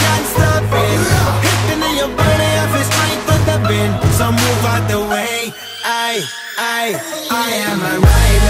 way I can't stop it. Hitting in your body, I feel straight for the bend. So move out the way. I, I, I am a rider,